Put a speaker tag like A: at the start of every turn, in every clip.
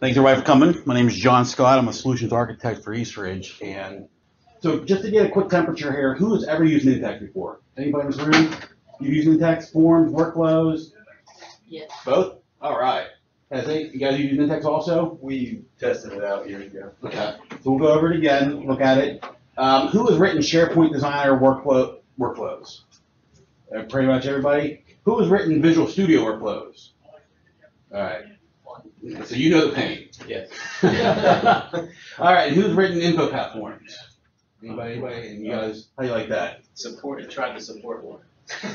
A: Thanks everybody for coming. My name is John Scott. I'm a solutions architect for Eastridge. And so just to get a quick temperature here, who has ever used Nintex before? Anybody in this room? You've used Nintex forms, workflows?
B: Yes.
A: Both? All right. Has any, you guys use Nintex also?
C: We tested it out years ago.
A: Okay. So we'll go over it again, look at it. Um, who has written SharePoint Designer workflow, workflows? Uh, pretty much everybody. Who has written Visual Studio workflows? All right. So you know the pain.
C: Yes.
A: All right. Who's written InfoPath forms? Anybody? Anybody? And you guys, how you like that?
C: Support, tried to support one.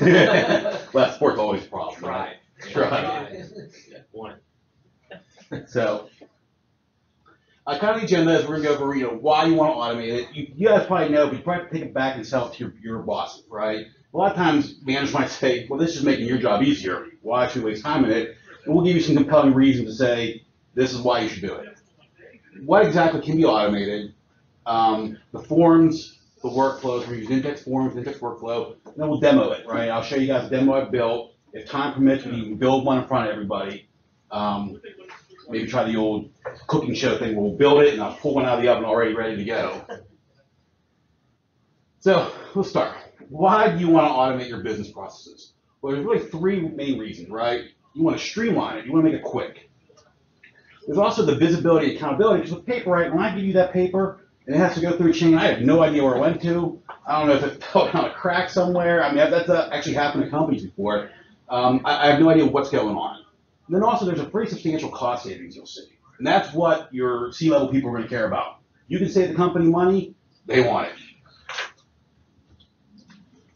A: well, sport's always a problem. Right?
C: Try.
A: Tried.
C: Yeah, One.
A: So, I kind of the agenda is we're gonna go over, you know, why you want to automate it. You, you guys probably know, but you probably have to take it back and sell it to your, your bosses, right? A lot of times, managers might say, well, this is making your job easier. Why should we waste time in it? And we'll give you some compelling reason to say, this is why you should do it. What exactly can be automated? Um, the forms, the workflows, we're using Nintex forms, Nintex workflow, and then we'll demo it, right? I'll show you guys a demo I've built. If time permits, we can build one in front of everybody. Um, maybe try the old cooking show thing. Where we'll build it and I'll pull one out of the oven already ready to go. So let's start. Why do you want to automate your business processes? Well, there's really three main reasons, right? You want to streamline it. You want to make it quick. There's also the visibility and accountability. Because with paper, right, when I give you that paper and it has to go through a chain, I have no idea where it went to. I don't know if it fell down a crack somewhere. I mean, that's actually happened to companies before. Um, I, I have no idea what's going on. And then also there's a pretty substantial cost savings you'll see. And that's what your C-level people are going to care about. You can save the company money, they want it.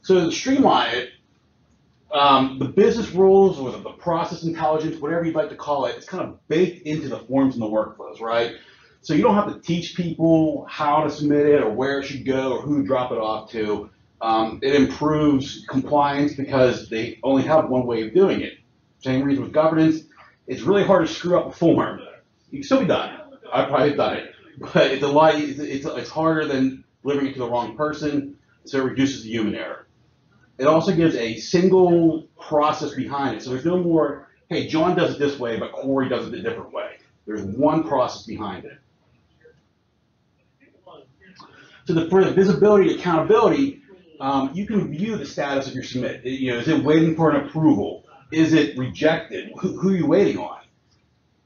A: So to streamline it, um, the business rules or the, process intelligence, whatever you'd like to call it, it's kind of baked into the forms and the workflows, right? So you don't have to teach people how to submit it or where it should go or who to drop it off to. Um, it improves compliance because they only have one way of doing it. Same reason with governance. It's really hard to screw up a form. You can still be done. I probably have done it, but it's a lot. It's, it's, it's harder than delivering it to the wrong person, so it reduces the human error. It also gives a single process behind it, so there's no more. Hey, John does it this way, but Corey does it a different way. There's one process behind it. So the, for the visibility accountability, um, you can view the status of your submit. You know, is it waiting for an approval? Is it rejected? Who, who are you waiting on?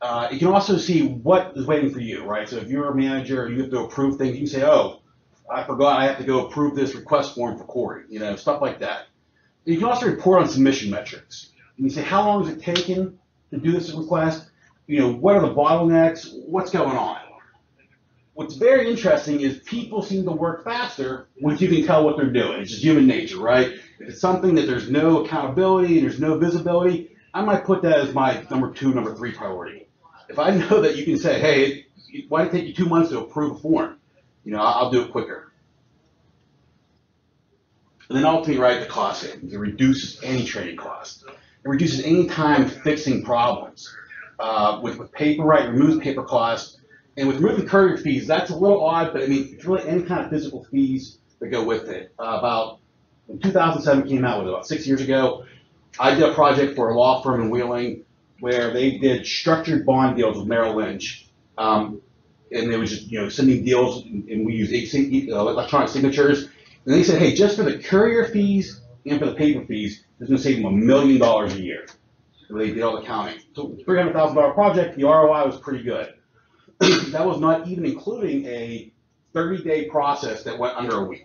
A: Uh, you can also see what is waiting for you, right? So if you're a manager, you have to approve things. You can say, "Oh, I forgot. I have to go approve this request form for Corey." You know, stuff like that. You can also report on submission metrics. You can say, "How long has it taken to do this request? You know, what are the bottlenecks? What's going on?" What's very interesting is people seem to work faster once you can tell what they're doing. It's just human nature, right? If it's something that there's no accountability and there's no visibility, I might put that as my number two, number three priority. If I know that you can say, hey, why did it take you two months to approve a form? You know, I'll do it quicker. And then ultimately, right, the cost savings. It reduces any training cost. It reduces any time fixing problems. Uh, with, with paper, right, removes paper cost. And with removing courier fees, that's a little odd, but I mean, it's really any kind of physical fees that go with it. Uh, about when 2007 came out with about six years ago, I did a project for a law firm in Wheeling where they did structured bond deals with Merrill Lynch. Um, and they were just, you know, sending deals and, we used uh, electronic signatures. And they said, hey, just for the courier fees and for the paper fees, it's going to save them a million dollars a year. So they did all the counting. So $300,000 project, the ROI was pretty good. that was not even including a 30-day process that went under a week.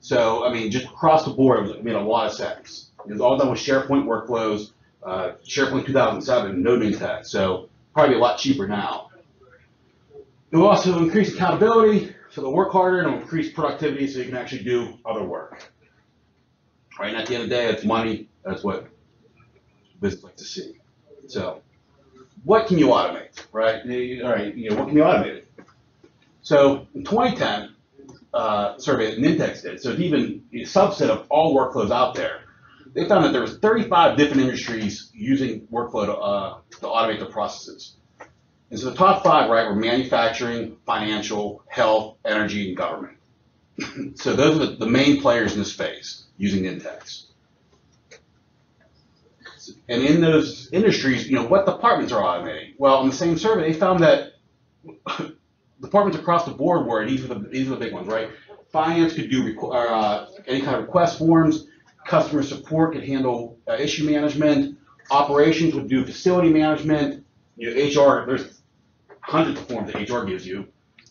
A: So, I mean, just across the board, it, made a lot of sense. It was all done with SharePoint workflows, uh, SharePoint 2007, no Nintex, so probably a lot cheaper now. It will also increase accountability, so they'll work harder, and it'll increase productivity so you can actually do other work. Right, and at the end of the day, it's money. That's what business like to see. So, what can you automate, right? All right, you know, what can you automate? So, in 2010, uh, survey that Nintex did, so it's even a subset of all workflows out there. They found that there was 35 different industries using workflow to, uh, to automate their processes. And so the top five, right, were manufacturing, financial, health, energy, and government. so those are the, main players in the space using automates. And in those industries, you know, what departments are automating? Well, in the same survey, they found that departments across the board were, these are the, these are the big ones, right? Finance could do, or, uh, any kind of request forms, customer support could handle, uh, issue management, operations would do facility management, you know, HR, there's hundreds of forms that HR gives you.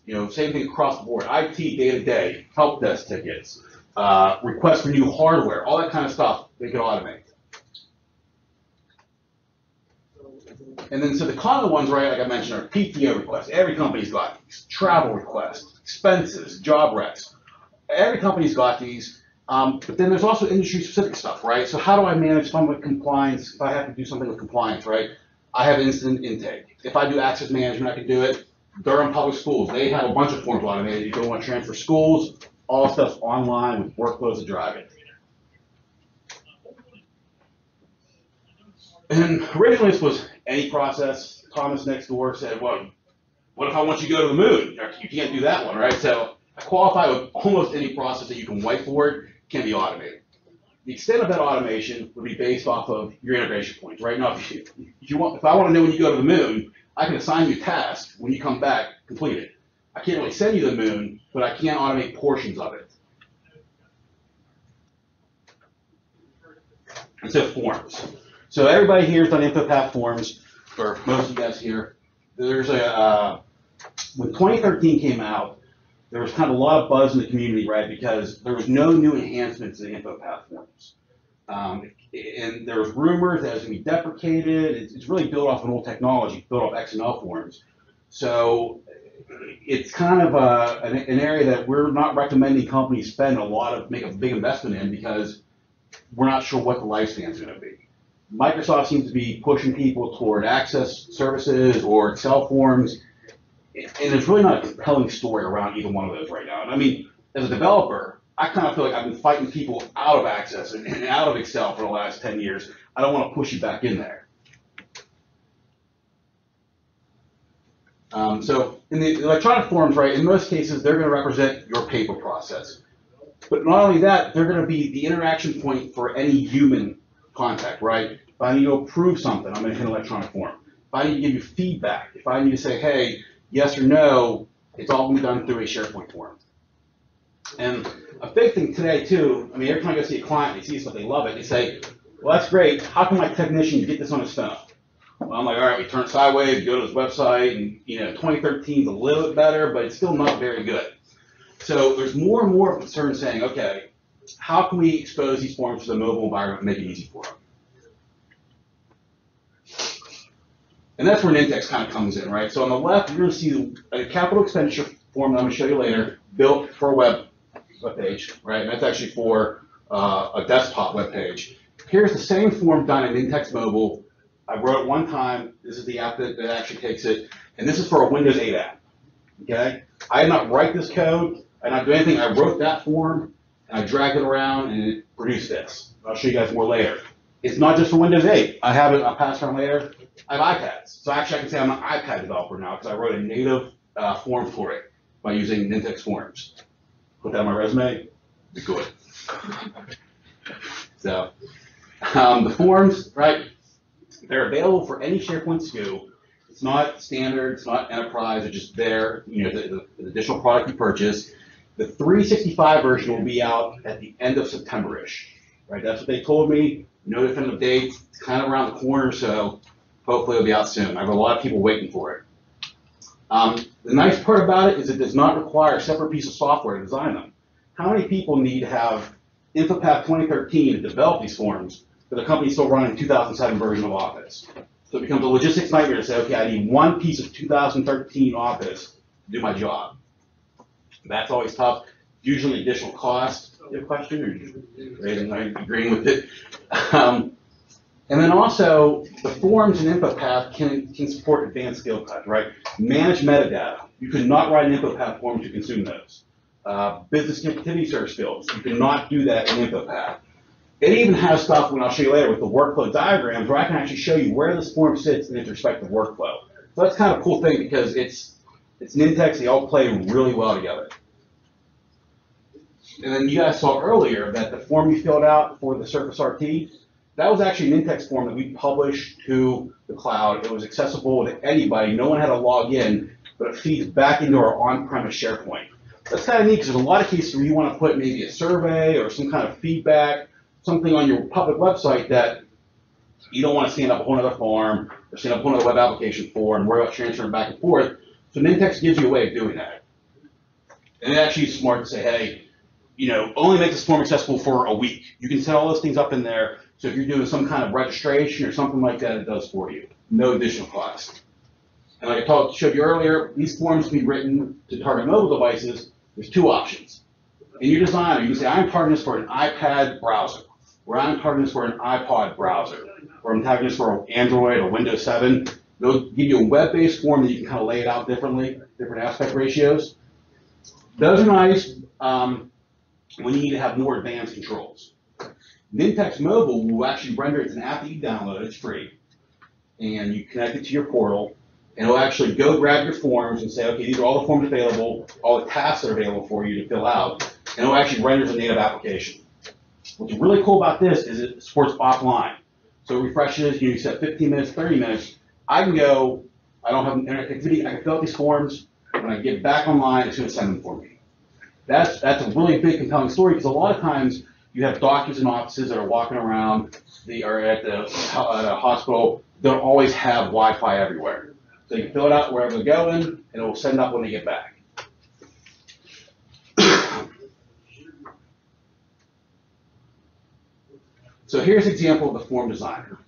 A: You know, same thing across the board, IT, day-to-day, help desk tickets, uh, requests for new hardware, all that kind of stuff, they can automate. And then, so the common ones, right, like I mentioned, are PTO requests. Every company's got these. Travel requests, expenses, job recs. Every company's got these. Um, but then there's also industry specific stuff, right? So how do I manage something with compliance if I have to do something with compliance, right? I have instant intake. If I do access management, I can do it. Durham Public Schools, they have a bunch of forms automated. You don't want to transfer schools, all stuff's online with workflows that drive it. And originally this was any process. Thomas next door said, well, what if I want you to go to the moon? You can't do that one, right? So I qualify with almost any process that you can whiteboard can be automated. The extent of that automation would be based off of your integration points. Right now, if you, if you want, if I want to know when you go to the moon, I can assign you a task. When you come back, complete it. I can't really send you the moon, but I can automate portions of it. And so forms. So everybody here has done InfoPath forms, or most of you guys here. There's a, uh, when 2013 came out, there was kind of a lot of buzz in the community, right? Because there was no new enhancements in the InfoPath forms. Um, and there was rumors that it was going to be deprecated. It's, it's really built off an old technology, built off XML forms. So it's kind of a, an, an area that we're not recommending companies spend a lot of, make a big investment in because we're not sure what the lifespan's going to be. Microsoft seems to be pushing people toward access services or Excel forms, and there's really not a compelling story around either one of those right now. And I mean, as a developer, I kind of feel like I've been fighting people out of access and, and out of Excel for the last 10 years. I don't want to push you back in there. Um, so in the electronic forms, right, in most cases, they're going to represent your paper process. But not only that, they're going to be the interaction point for any human contact, right? If I need to approve something, I'm going to hit electronic form. If I need to give you feedback, if I need to say, hey, yes or no, it's all done through a SharePoint form. And a big thing today too, I mean, every time I go see a client, they see something, they love it, they say, well, that's great, how can my technician get this on his phone? Well, I'm like, all right, we turn sideways, go to his website, and, you know, 2013 is a little bit better, but it's still not very good. So there's more and more concern saying, okay, how can we expose these forms to the mobile environment and make it easy for them? And that's where Nintex kind of comes in, right? So on the left, you're going to see a capital expenditure form that I'm going to show you later, built for a web, web page, right? And that's actually for uh, a desktop web page. Here's the same form done in Nintex Mobile. I wrote it one time. This is the app that, that actually takes it. And this is for a Windows 8 app, okay? I did not write this code. And I did not do anything. I wrote that form, and I dragged it around, and it produced this. I'll show you guys more later. It's not just for Windows 8. I have it, I'll pass. I have iPads. So actually I can say I'm an iPad developer now because I wrote a native uh, form for it by using Nintex Forms. Put that on my resume, be good. so, um, the forms, right, they're available for any SharePoint SKU. It's not standard, it's not enterprise, it's just there, you know, the, the, the additional product you purchase. The 365 version will be out at the end of September-ish, right? That's what they told me. No definitive date. It's kind of around the corner, so hopefully it'll be out soon. I have a lot of people waiting for it. Um, the nice part about it is it does not require a separate piece of software to design them. How many people need to have InfoPath 2013 to develop these forms, but the company's still running 2007 version of Office? So it becomes a logistics nightmare to say, okay, I need one piece of 2013 Office to do my job. That's always tough. Usually additional cost. You a question or you raising, agreeing with it? Um, and then also, the forms in InfoPath can, can support advanced skill cuts, right? Manage metadata. You could not write an InfoPath form to consume those. Uh, business activity search skills. You cannot do that in InfoPath. It even has stuff, when I'll show you later, with the workflow diagrams, where I can actually show you where this form sits in its respective workflow. So that's kind of a cool thing because it's, it's Nintex, they all play really well together. And then you guys saw earlier that the form you filled out for the Surface RT, That was actually an Nintex form that we published to the cloud. It was accessible to anybody. No one had to log in, but it feeds back into our on-premise SharePoint. That's kind of neat because there's a lot of cases where you want to put maybe a survey or some kind of feedback, something on your public website that you don't want to stand up a whole other form or stand up a whole other web application for and worry about transferring back and forth. So Nintex gives you a way of doing that. And it actually is smart to say, hey, you know, only make this form accessible for a week. You can set all those things up in there. So if you're doing some kind of registration or something like that, it does for you. No additional cost. And like I told, showed you earlier, these forms can be written to target mobile devices. There's two options. In your designer, you can say, I'm targeting this for an iPad browser, or I'm targeting this for an iPod browser, or I'm targeting this for Android or Windows 7. They'll give you a web-based form that you can kind of lay it out differently, different aspect ratios. Those are nice um, when you need to have more advanced controls. Nintex Mobile will actually render it's an app that you download, it's free, and you connect it to your portal, and it'll actually go grab your forms and say, okay, these are all the forms available, all the tasks that are available for you to fill out, and it'll actually render a native application. What's really cool about this is it supports offline. So it refreshes, you set 15 minutes, 30 minutes. I can go, I don't have internet connectivity, I can fill out these forms, when I get back online, it's gonna send them for me. That's, that's a really big compelling story, because a lot of times, you have doctors in offices that are walking around, they are at the, uh, a hospital, don't always have Wi-Fi everywhere. So you can fill it out wherever they're going, and it will send up when they get back. So here's an example of the form designer.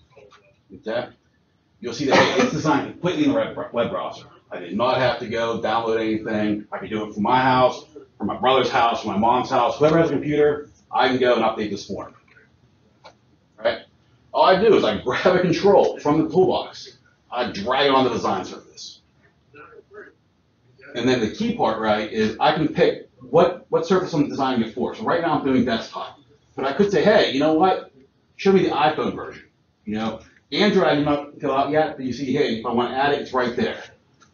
A: Okay? You'll see that it's designed completely in the web browser. I did not have to go download anything. I can do it from my house, from my brother's house, from my mom's house, whoever has a computer, I can go and update this form. Right? All I do is I grab a control from the toolbox. I drag it on the design surface. And then the key part, right, is I can pick what, what surface I'm designing it for. So right now I'm doing desktop. But I could say, hey, you know what? Show me the iPhone version. You know, Android I did not fill out yet, but you see, hey, if I want to add it, it's right there.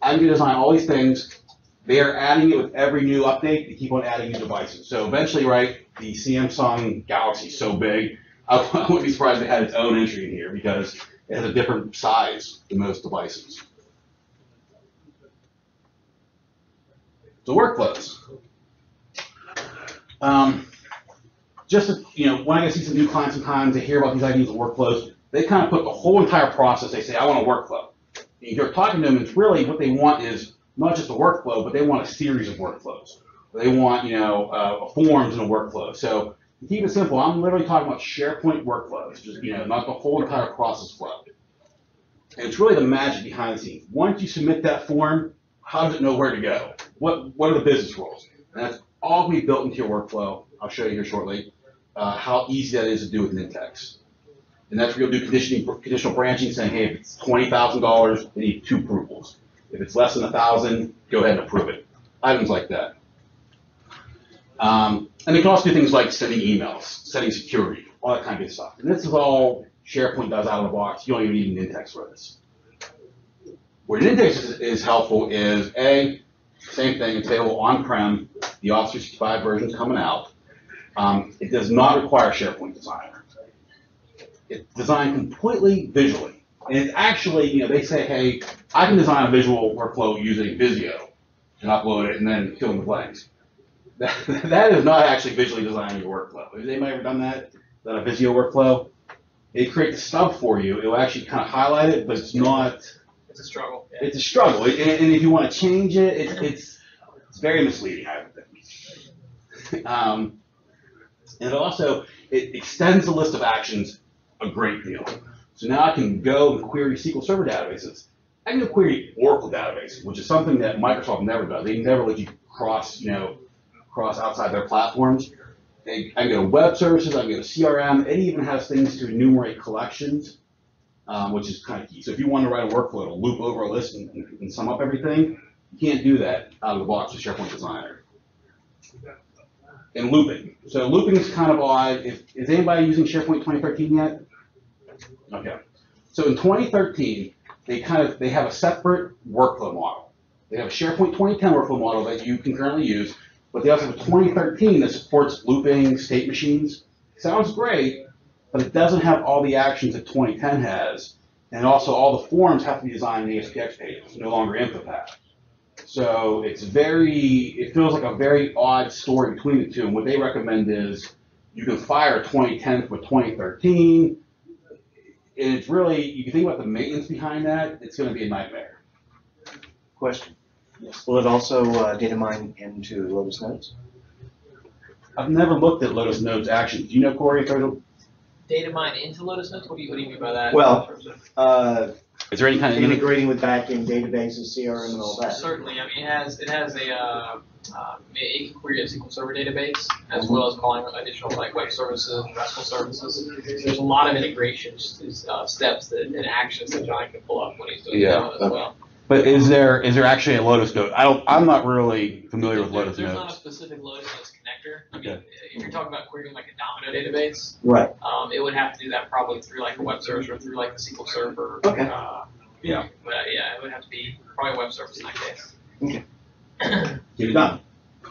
A: I can design all these things. They are adding it with every new update. They keep on adding new devices. So eventually, right, the Samsung Galaxy is so big, I wouldn't be surprised if it had its own entry in here because it has a different size than most devices. So workflows. Um, just to, you know, when I get to see some new clients sometimes, they hear about these ideas of workflows, they kind of put the whole entire process, they say, I want a workflow. And you're talking to them, it's really what they want is not just a workflow, but they want a series of workflows. They want, you know, uh, forms in a workflow. So to keep it simple, I'm literally talking about SharePoint workflows, just, you know, not the whole entire process flow. And it's really the magic behind the scenes. Once you submit that form, how does it know where to go? What, what are the business rules? And that's all we built into your workflow. I'll show you here shortly uh, how easy that is to do with Nintex. And that's where you'll do conditioning, conditional branching, saying, hey, if it's $20,000, they need two approvals. If it's less than a thousand, go ahead and approve it. Items like that. Um, and they can also do things like sending emails, setting security, all that kind of good stuff. And this is all SharePoint does out of the box. You don't even need a Nintex for this. Where Nintex is, is helpful is A, same thing, it's available on-prem, the Office 365 version is coming out. Um, it does not require SharePoint Designer. It's designed completely visually. And it's actually, you know, they say, hey, I can design a visual workflow using Visio and upload it and then fill in the blanks. That, that is not actually visually designing your workflow. Has anybody ever done that? Done a Visio workflow? It creates a stub for you. It will actually kind of highlight it, but it's not,
D: It's a struggle.
A: it's a struggle. And, and if you want to change it, it's, it's, it's very misleading, I would think. Um, and it also, it extends the list of actions a great deal. So now I can go and query SQL Server databases. I can query Oracle databases, which is something that Microsoft never does. They never let you cross, you know, cross outside their platforms. They, I can go to web services, I can go to CRM. It even has things to enumerate collections, um, which is kind of key. So if you want to write a workflow to loop over a list and, and, and sum up everything, you can't do that out of the box with SharePoint Designer. And looping. So looping is kind of odd. If, is anybody using SharePoint 2013 yet? Okay. So in 2013, they kind of they have a separate workflow model. They have a SharePoint 2010 workflow model that you can currently use, but they also have a 2013 that supports looping state machines. Sounds great
E: but it doesn't have all the actions that 2010 has. And also all the forms have to be designed in ASPX pages, no longer InfoPath. So it's very, it feels like a very odd story between the two. And what they recommend is you can fire 2010 with 2013. And it's really, you can think about the maintenance behind that, it's gonna be a nightmare.
C: Question. Yes. Will it also uh, data mine into Lotus Notes?
E: I've never looked at Lotus Notes actions. Do you know, Corey, if there's a,
D: Data mine into Lotus Notes? What do you, what do you mean by that?
C: Well, Uh,
E: is there any kind of
C: integrating with backend databases, CRM and all that.
D: Certainly, I mean, it has, it has a, uh, uh, it can query a SQL Server database, as well as calling additional like web services, RESTful services. There's a lot of integrations, uh, steps that, and actions that John can pull up when he's doing the
E: Yeah.
D: demo as well.
E: But is there, is there actually a Lotus Note? I don't, I'm not really familiar with
D: There-
E: Lotus
D: There's not a
E: Notes.
D: specific Lotus Notes connector. I mean, if you're talking about querying like a Domino database,
C: Right.
D: um, it would have to do that probably through like a web service or through like the SQL Server.
C: Okay.
D: Uh,
E: Yeah.
D: But uh, yeah, it would have to be probably a web service in that case.
C: Okay.
E: Get it done.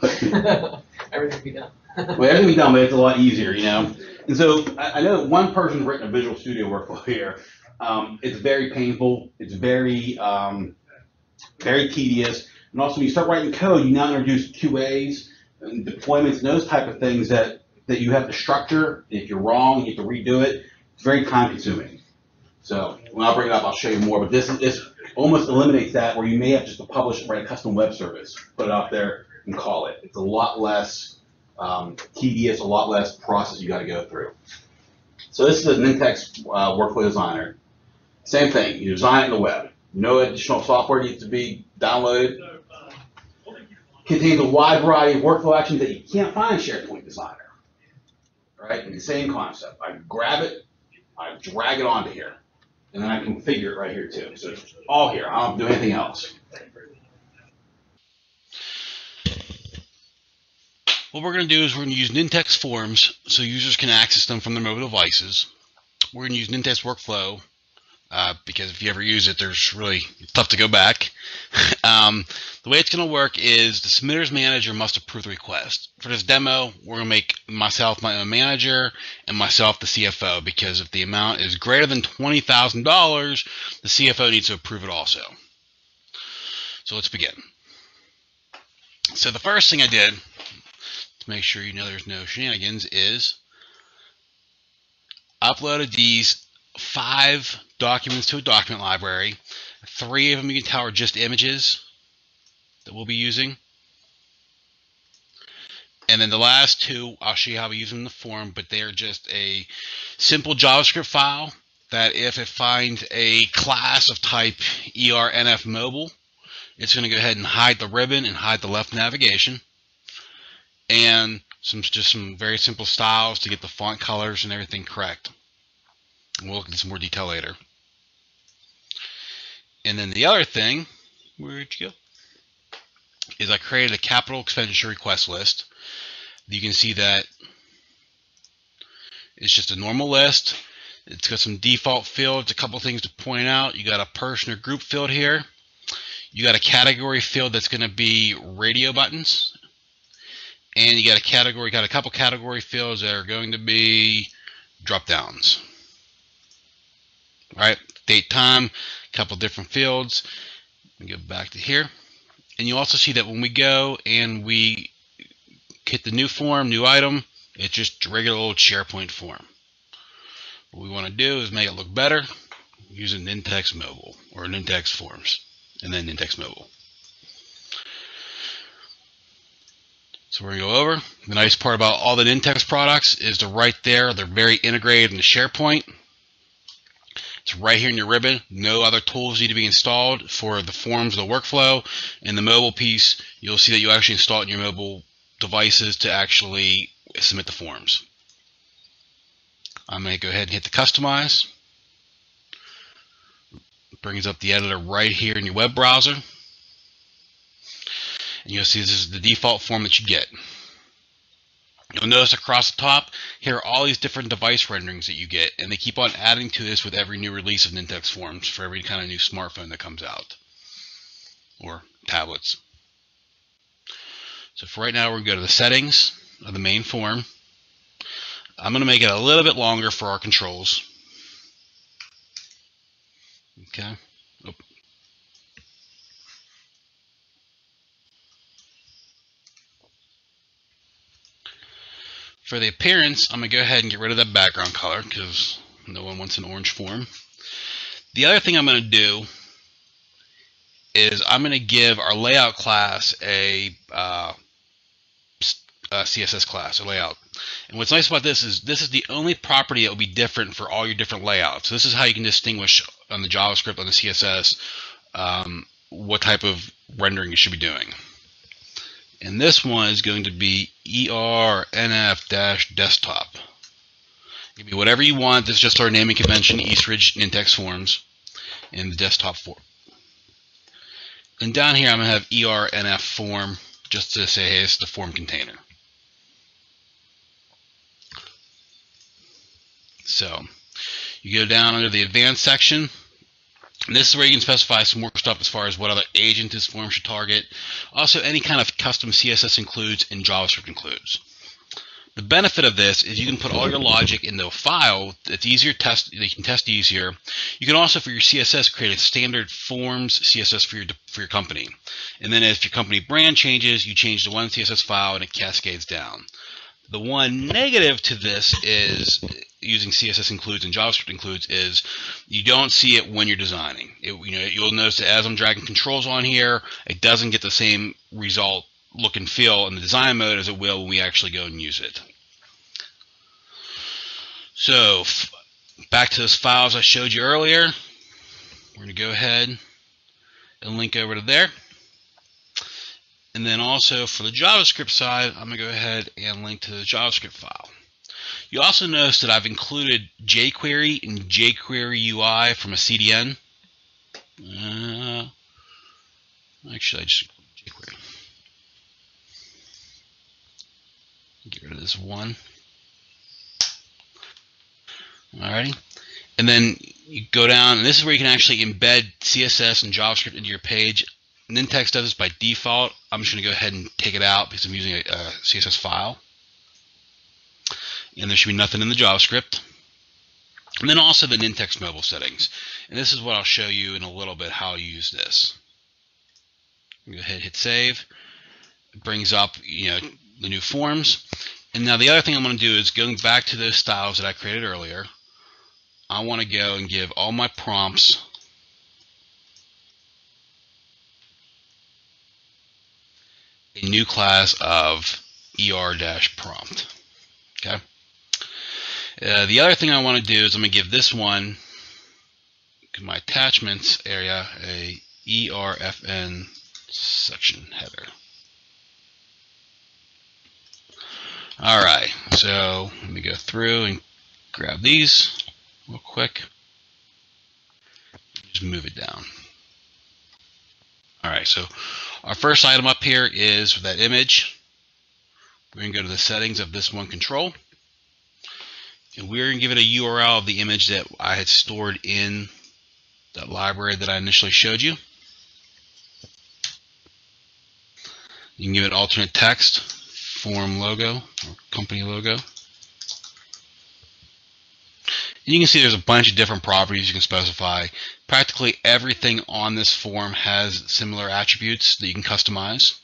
D: Everything be done.
E: Well, everything be done, but it's a lot easier, you know? And so I, I know that one person's written a Visual Studio workflow here. Um, it's very painful. It's very, um, very tedious. And also, when you start writing code, you now introduce QAs and deployments and those type of things that, that you have to structure. If you're wrong, you have to redo it. It's very time consuming. So when I'll bring it up, I'll show you more. But this, this almost eliminates that where you may have just to publish, write a custom web service, put it out there and call it. It's a lot less um, tedious, a lot less process you got to go through. So this is a Nintex uh, workflow designer. Same thing, you design it in the web. No additional software needs to be downloaded. Contains a wide variety of workflow actions that you can't find in SharePoint Designer. Right? And the same concept. I grab it, I drag it onto here, and then I configure it right here too. So it's all here. I don't do anything else.
A: What we're going to do is we're going to use Nintex forms so users can access them from their mobile devices. We're going to use Nintex workflow uh, because if you ever use it, there's really tough to go back. um, the way it's going to work is the submitter's manager must approve the request. For this demo, we're going to make myself my own manager and myself the CFO because if the amount is greater than $20,000, the CFO needs to approve it also. So let's begin. So the first thing I did to make sure you know there's no shenanigans is uploaded these five documents to a document library. Three of them you can tell are just images that we'll be using. And then the last two, I'll show you how we use them in the form, but they are just a simple JavaScript file that if it finds a class of type ERNF mobile, it's going to go ahead and hide the ribbon and hide the left navigation and some just some very simple styles to get the font colors and everything correct. We'll look into some more detail later. And then the other thing, where'd you go? Is I created a capital expenditure request list. You can see that it's just a normal list. It's got some default fields, a couple things to point out. You got a person or group field here. You got a category field that's going to be radio buttons and you got a category, got a couple category fields that are going to be drop downs. Right, date, time, a couple different fields. Go back to here. And you also see that when we go and we hit the new form, new item, it's just regular old SharePoint form. What we want to do is make it look better using Nintex Mobile or Nintex Forms and then Nintex Mobile. So we're going to go over. The nice part about all the Nintex products is they're right there. They're very integrated into SharePoint. It's right here in your ribbon. No other tools need to be installed for the forms of the workflow. And the mobile piece, you'll see that you actually install it in your mobile devices to actually submit the forms. I'm going to go ahead and hit the customize. Brings up the editor right here in your web browser. And you'll see this is the default form that you get. You'll notice across the top, here are all these different device renderings that you get, and they keep on adding to this with every new release of Nintex Forms for every kind of new smartphone that comes out, or tablets. So for right now, we're going to go to the settings of the main form. I'm going to make it a little bit longer for our controls. Okay. For the appearance, I'm going to go ahead and get rid of that background color because no one wants an orange form. The other thing I'm going to do is I'm going to give our layout class a, uh, a CSS class, a layout. And what's nice about this is this is the only property that will be different for all your different layouts. So This is how you can distinguish on the JavaScript, on the CSS, um, what type of rendering you should be doing. And this one is going to be ERNF-desktop. Give me whatever you want. This is just our naming convention, Eastridge Nintex Forms in the desktop form. And down here, I'm going to have ERNF form just to say, hey, it's the form container. So you go down under the advanced section. This is where you can specify some more stuff as far as what other agent this form should target. Also, any kind of custom CSS includes and JavaScript includes. The benefit of this is you can put all your logic into a file that's easier to test, you can test easier. You can also, for your CSS, create a standard forms CSS for your, for your company. And then if your company brand changes, you change the one CSS file and it cascades down. The one negative to this is using CSS includes and JavaScript includes is you don't see it when you're designing. It, you know, you'll notice that as I'm dragging controls on here, it doesn't get the same result look and feel in the design mode as it will when we actually go and use it. So back to those files I showed you earlier. We're going to go ahead and link over to there. And then also for the JavaScript side, I'm going to go ahead and link to the JavaScript file. You also notice that I've included jQuery and jQuery UI from a CDN. Uh, actually, I just jQuery. Get rid of this one. Alrighty. And then you go down, and this is where you can actually embed CSS and JavaScript into your page. Nintex does this by default. I'm just going to go ahead and take it out because I'm using a, a CSS file. And there should be nothing in the JavaScript. And then also the Nintex mobile settings. And this is what I'll show you in a little bit how you use this. Go ahead, hit save. It brings up, you know, the new forms. And now the other thing I'm going to do is going back to those styles that I created earlier. I want to go and give all my prompts a new class of er-prompt. Okay. Uh, the other thing I want to do is I'm going to give this one, my attachments area, a ERFN section header. All right, so let me go through and grab these real quick. Just move it down. All right, so our first item up here is that image. We're going to go to the settings of this one control. And we're going to give it a URL of the image that I had stored in that library that I initially showed you. You can give it alternate text, form logo, or company logo. And you can see there's a bunch of different properties you can specify. Practically everything on this form has similar attributes that you can customize.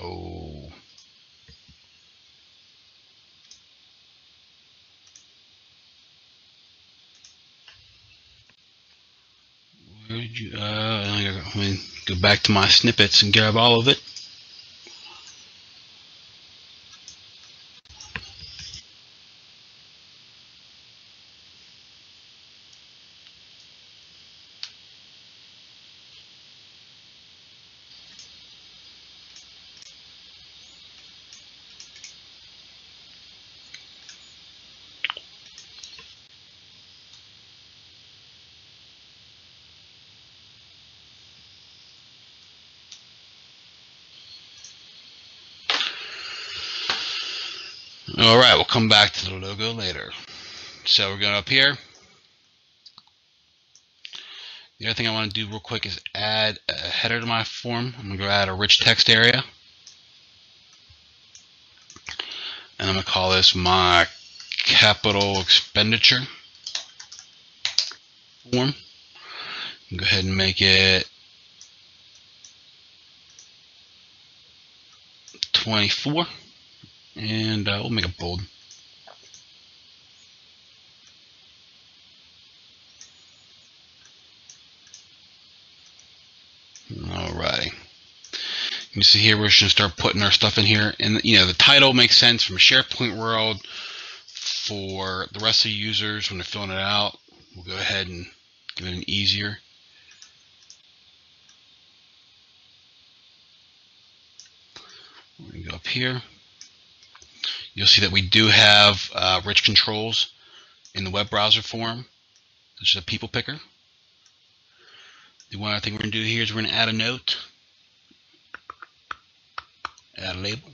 A: Oh. Where did you, uh, let me go back to my snippets and grab all of it. All right, we'll come back to the logo later. So we're going up here. The other thing I want to do real quick is add a header to my form. I'm going to go add a rich text area. And I'm going to call this my capital expenditure form. Go ahead and make it 24. And uh, we'll make it bold. Alrighty. You see here, we're just gonna start putting our stuff in here, and you know the title makes sense from SharePoint world. For the rest of the users, when they're filling it out, we'll go ahead and give it an easier. We're gonna go up here. You'll see that we do have uh, rich controls in the web browser form, such as a people picker. The one other thing we're going to do here is we're going to add a note, add a label.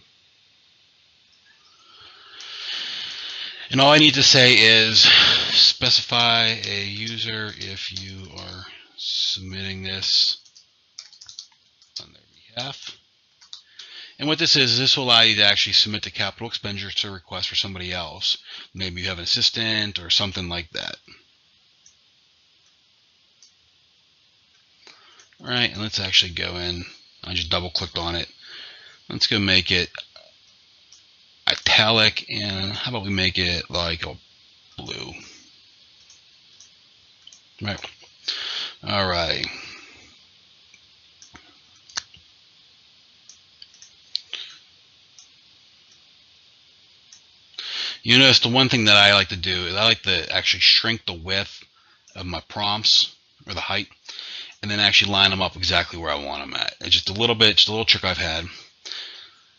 A: And all I need to say is specify a user if you are submitting this on their behalf. And what this is, this will allow you to actually submit the capital expenditure request for somebody else. Maybe you have an assistant or something like that. All right, and let's actually go in. I just double clicked on it. Let's go make it italic and how about we make it like a blue. Right. All right. You notice the one thing that I like to do is I like to actually shrink the width of my prompts or the height and then actually line them up exactly where I want them at. It's just a little bit, just a little trick I've had.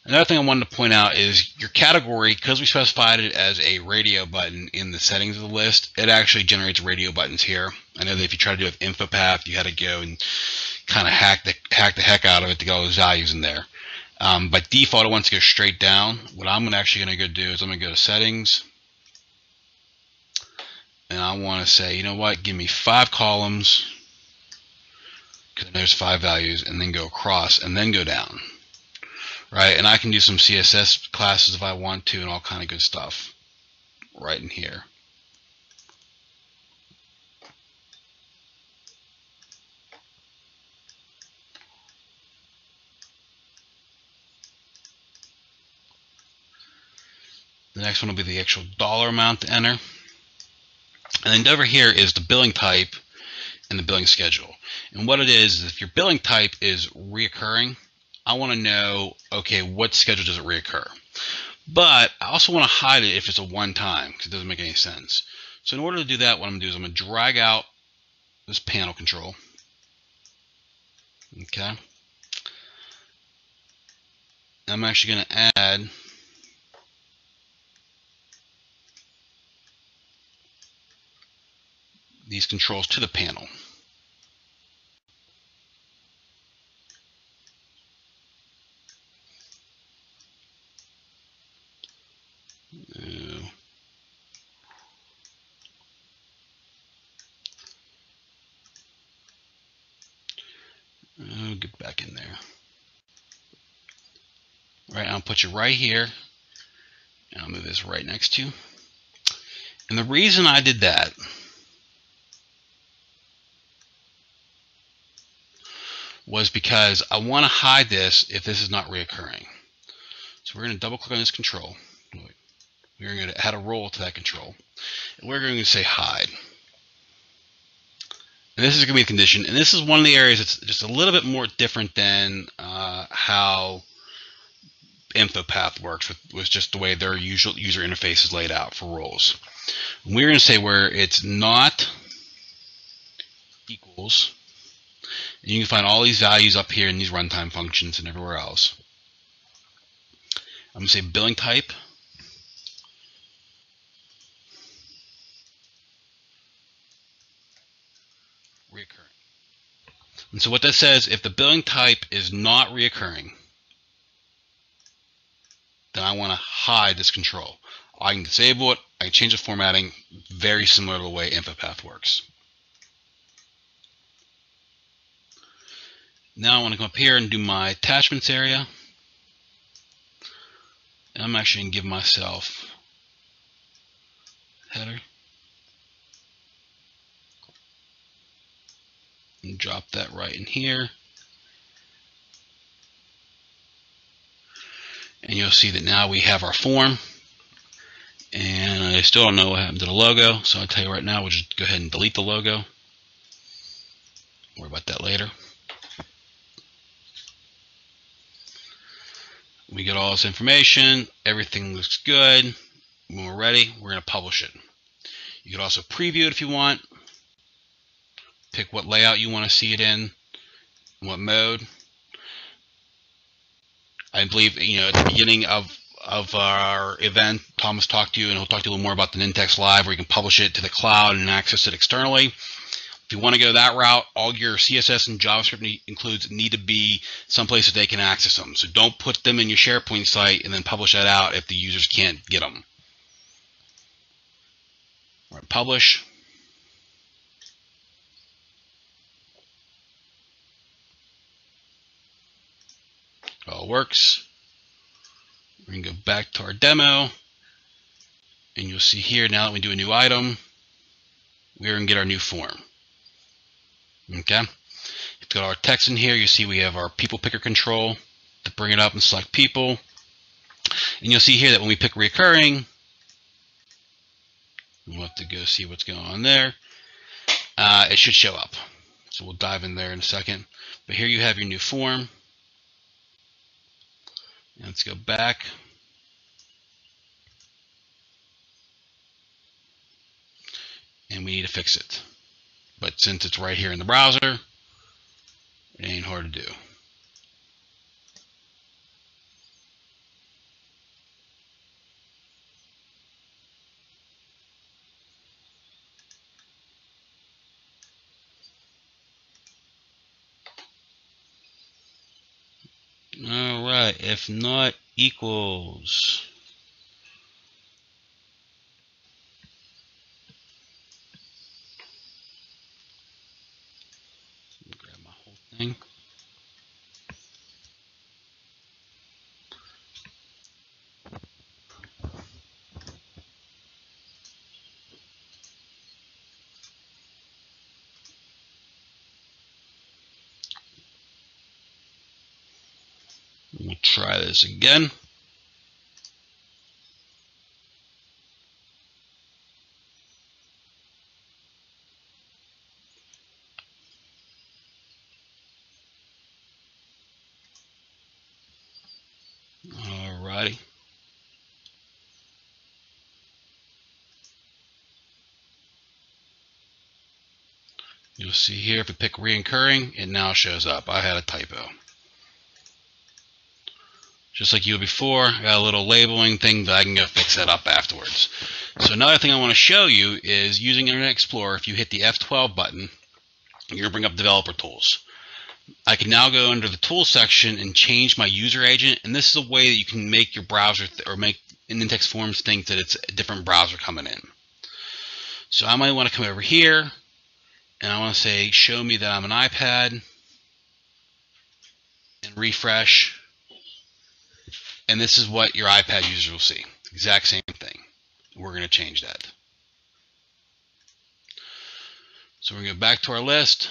A: Another thing I wanted to point out is your category, because we specified it as a radio button in the settings of the list, it actually generates radio buttons here. I know that if you try to do it with InfoPath, you had to go and kind of hack the, hack the heck out of it to get all those values in there. Um, by default, it wants to go straight down. What I'm actually going to go do is I'm going to go to settings. And I want to say, you know what, give me five columns. Because there's five values. And then go across and then go down. Right, and I can do some CSS classes if I want to and all kind of good stuff right in here. The next one will be the actual dollar amount to enter. And then over here is the billing type and the billing schedule. And what it is, is if your billing type is reoccurring, I want to know, okay, what schedule does it reoccur? But I also want to hide it if it's a one time because it doesn't make any sense. So in order to do that, what I'm going to do is I'm going to drag out this panel control. Okay. I'm actually going to add these controls to the panel. Uh, get back in there. All right, I'll put you right here. And I'll move this right next to you. And the reason I did that was because I want to hide this if this is not reoccurring. So we're going to double click on this control. We're going to add a role to that control. And we're going to say hide. And this is going to be a condition. And this is one of the areas that's just a little bit more different than uh, how InfoPath works with, with just the way their usual user interface is laid out for roles. We're going to say where it's not equals. And you can find all these values up here in these runtime functions and everywhere else. I'm going to say billing type. Reoccurring. And so what that says, if the billing type is not reoccurring, then I want to hide this control. I can disable it, I can change the formatting, very similar to the way InfoPath works. Now I want to come up here and do my attachments area. I'm actually gonna give myself header and drop that right in here. And you'll see that now we have our form. And I still don't know what happened to the logo, so I'll tell you right now, we'll just go ahead and delete the logo. Worry about that later. We get all this information, everything looks good. When we're ready, we're going to publish it. You can also preview it if you want. Pick what layout you want to see it in, what mode. I believe, you know, at the beginning of, of our event, Thomas talked to you, and he'll talk to you a little more about the Nintex Live, where you can publish it to the cloud and access it externally. If you want to go that route, all your CSS and JavaScript includes need to be someplace that they can access them. So don't put them in your SharePoint site and then publish that out if the users can't get them. Right, publish. All works. We're going to go back to our demo. And you'll see here, now that we do a new item, we're going to get our new form. Okay. You've got our text in here. You see we have our people picker control to bring it up and select people. And you'll see here that when we pick recurring, we'll have to go see what's going on there. Uh, it should show up. So we'll dive in there in a second. But here you have your new form. Let's go back. And we need to fix it. But since it's right here in the browser, it ain't hard to do. All right, if not equals. Grab my whole thing. We'll try again. Alrighty. You'll see here if we pick reoccurring, it now shows up. I had a typo just like you before. I got a little labeling thing that I can go fix that up afterwards. So another thing I want to show you is using Internet Explorer. If you hit the F12 button, you're going to bring up Developer Tools. I can now go under the Tools section and change my user agent, and this is a way that you can make your browser or make Nintex Forms think that it's a different browser coming in. So I might want to come over here, and I want to say, show me that I'm an iPad, and refresh and this is what your iPad user will see. Exact same thing. We're going to change that. So we're going to go back to our list.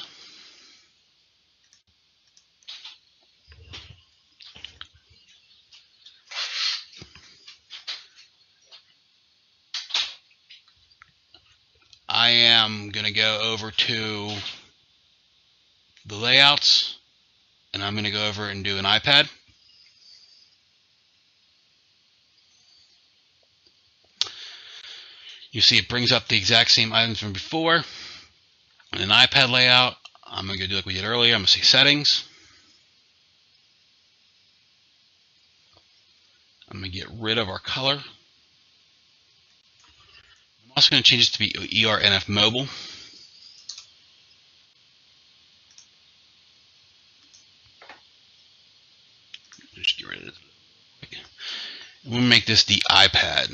A: I am going to go over to the layouts and I'm going to go over and do an iPad. You see it brings up the exact same items from before. In an iPad layout, I'm going to do like we did earlier. I'm going to say settings. I'm going to get rid of our color. I'm also going to change this to be ERNF mobile. Just get rid of it. We'll make this the iPad.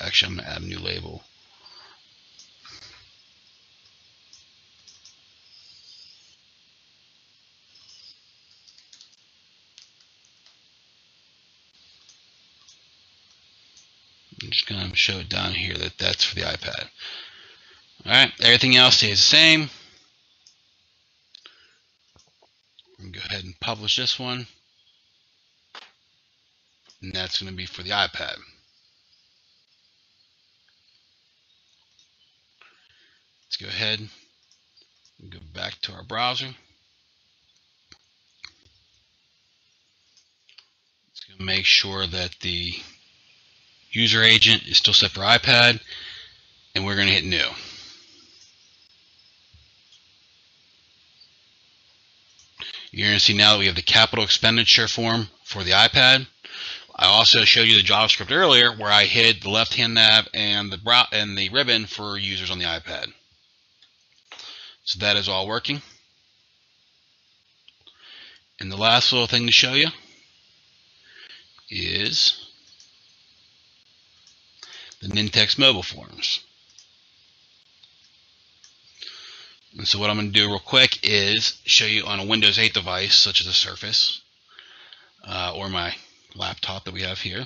A: Actually, I'm going to add a new label. I'm just going to show it down here that that's for the iPad. All right, everything else stays the same. I'm going to go ahead and publish this one. And that's going to be for the iPad. Let's go ahead and go back to our browser. Going to make sure that the user agent is still set for iPad, and we're going to hit new. You're going to see now that we have the capital expenditure form for the iPad. I also showed you the JavaScript earlier where I hid the left-hand nav and the brow and the ribbon for users on the iPad. So that is all working. And the last little thing to show you is the Nintex mobile forms. And so what I'm going to do real quick is show you on a Windows 8 device, such as a Surface, uh, or my laptop that we have here.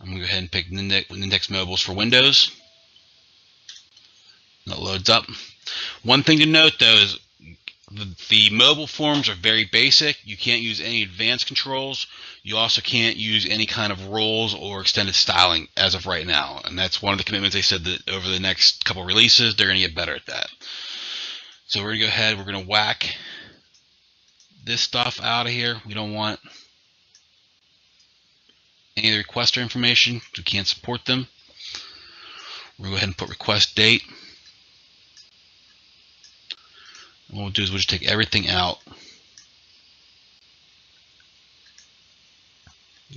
A: I'm going to go ahead and pick Nintex Mobiles for Windows. That loads up. One thing to note though is the, the, mobile forms are very basic. You can't use any advanced controls. You also can't use any kind of roles or extended styling as of right now. And that's one of the commitments they said that over the next couple releases, they're going to get better at that. So we're going to go ahead, we're going to whack this stuff out of here. We don't want any of the requester information. We can't support them. We're going to go ahead and put request date. What we'll do is we'll just take everything out.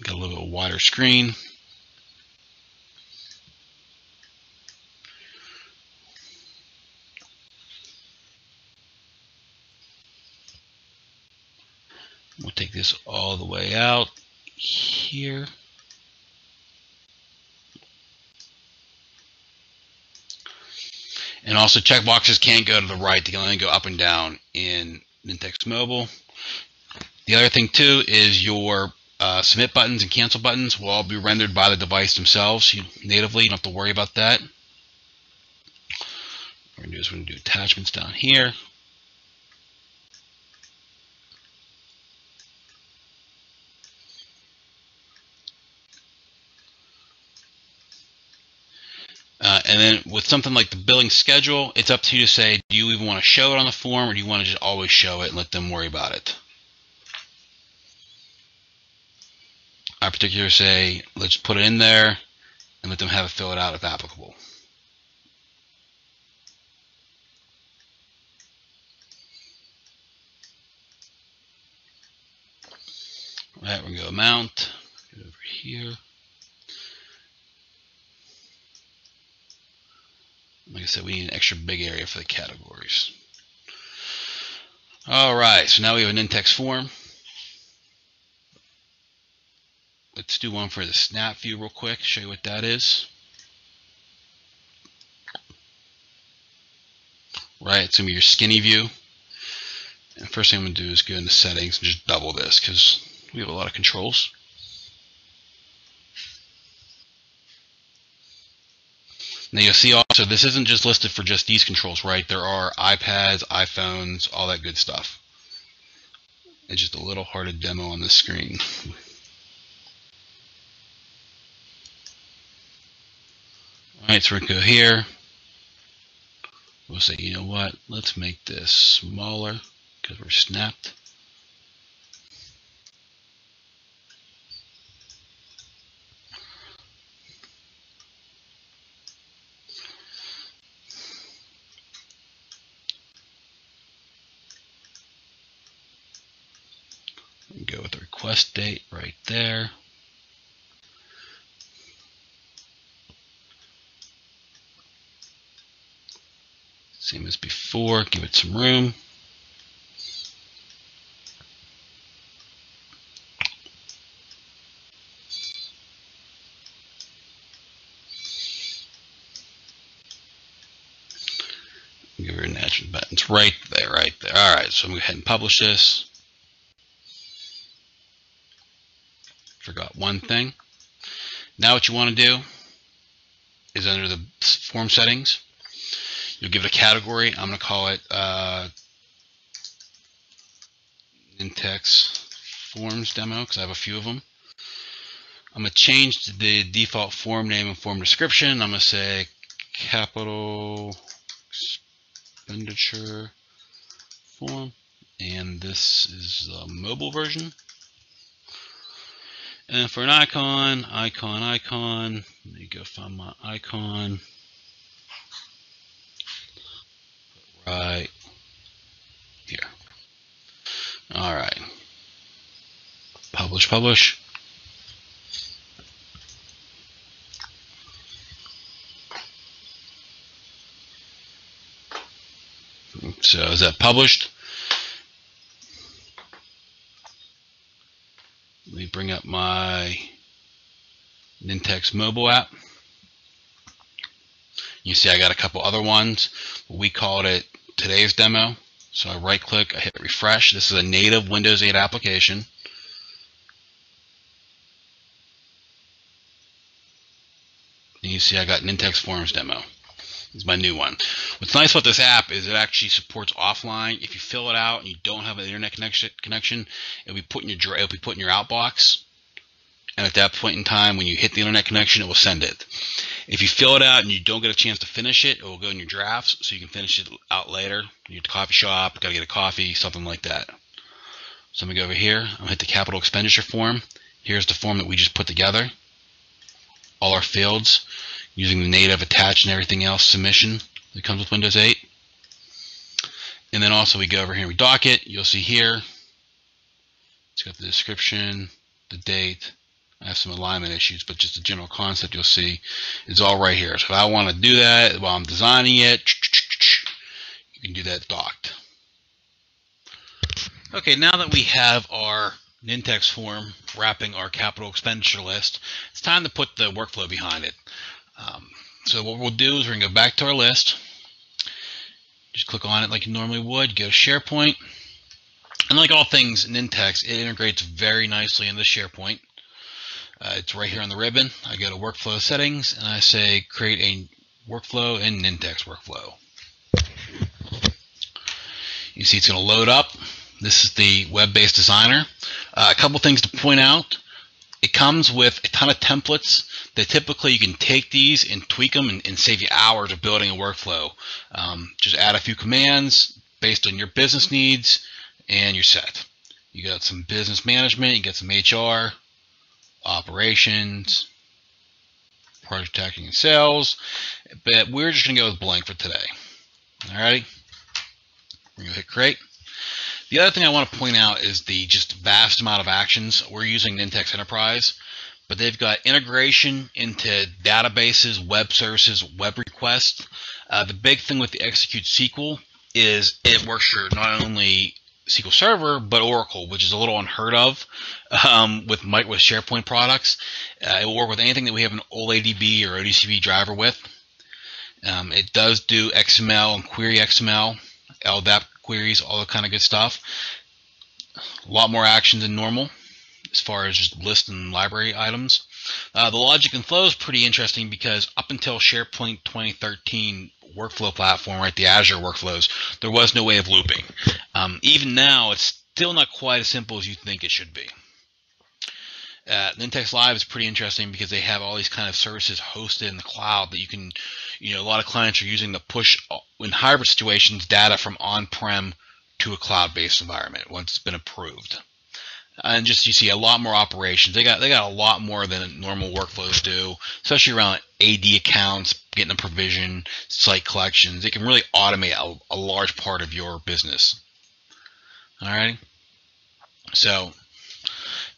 A: Got a little bit wider screen. We'll take this all the way out here. And also checkboxes can't go to the right, they can only go up and down in Nintex Mobile. The other thing too is your uh, submit buttons and cancel buttons will all be rendered by the device themselves you, natively. You don't have to worry about that. We're going to do is we're going to do attachments down here. Uh, and then with something like the billing schedule, it's up to you to say, do you even want to show it on the form or do you want to just always show it and let them worry about it? I particularly say, let's put it in there and let them have it fill it out if applicable. All right, to go amount, over here. Like I said, we need an extra big area for the categories. All right, so now we have a Nintex form. Let's do one for the snap view real quick, show you what that is. Right, it's gonna be your skinny view. And first thing I'm gonna do is go into settings and just double this because we have a lot of controls. Now you'll see also this isn't just listed for just these controls, right? There are iPads, iPhones, all that good stuff. It's just a little hard to demo on the screen. Alright, so we go here. We'll say, you know what, let's make this smaller because we're snapped. go with the request date right there. Same as before, give it some room. Give her an action button. It's right there, right there. All right, so I'm going to go ahead and publish this. Forgot one thing. Now what you want to do is under the form settings, you'll give it a category. I'm going to call it uh, Nintex Forms Demo because I have a few of them. I'm going to change the default form name and form description. I'm going to say capital expenditure form. And this is the mobile version. And for an icon, icon, icon, let me go find my icon. Right here. All right. Publish, publish. So is that published? Let me bring up my Nintex mobile app. You see I got a couple other ones. We called it today's demo. So I right click, I hit refresh. This is a native Windows 8 application. And you see I got Nintex Forms demo. It's my new one. What's nice about this app is it actually supports offline. If you fill it out and you don't have an internet connection, connection it'll be put in your it'll be put in your outbox. And at that point in time, when you hit the internet connection, it will send it. If you fill it out and you don't get a chance to finish it, it will go in your drafts, so you can finish it out later. You're at the coffee shop, gotta get a coffee, something like that. So I'm gonna go over here. I'm gonna hit the capital expenditure form. Here's the form that we just put together. All our fields using the native attach and everything else submission that comes with Windows 8. And then also we go over here and we dock it. You'll see here, it's got the description, the date. I have some alignment issues, but just the general concept you'll see is all right here. So if I want to do that while I'm designing it, you can do that docked. Okay, now that we have our Nintex form wrapping our capital expenditure list, it's time to put the workflow behind it. Um, so what we'll do is we're going to go back to our list. Just click on it like you normally would. Go to SharePoint. And like all things Nintex, it integrates very nicely into SharePoint. Uh, it's right here on the ribbon. I go to Workflow Settings and I say Create a Workflow in Nintex Workflow. You see it's going to load up. This is the web-based designer. Uh, a couple things to point out. It comes with a ton of templates that typically you can take these and tweak them and, and save you hours of building a workflow. Um, just add a few commands based on your business needs and you're set. You got some business management, you got some HR, operations, project tracking and sales, but we're just gonna go with blank for today. Alrighty, we're gonna hit create. The other thing I want to point out is the just vast amount of actions. We're using Nintex Enterprise, but they've got integration into databases, web services, web requests. Uh, the big thing with the Execute SQL is it works for not only SQL Server, but Oracle, which is a little unheard of um, with with SharePoint products. Uh, it will work with anything that we have an OLE DB or ODCB driver with. Um, it does do XML and query XML, LDAP queries, all that kind of good stuff. A lot more actions than normal as far as just list and library items. Uh, the logic and flow is pretty interesting because up until SharePoint 2013 workflow platform, right, the Azure workflows, there was no way of looping. Um, even now, it's still not quite as simple as you think it should be. Uh, Nintex Live is pretty interesting because they have all these kind of services hosted in the cloud that you can, you know, a lot of clients are using to push in hybrid situations data from on-prem to a cloud-based environment once it's been approved. And just you see a lot more operations. They got they got a lot more than normal workflows do, especially around AD accounts, getting a provision, site collections. It can really automate a, a large part of your business. All right. So